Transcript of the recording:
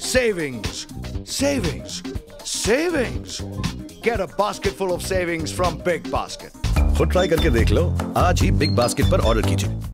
savings, savings, savings. Get a basket full of savings from Big Basket. Try try करके देख लो आज ही big basket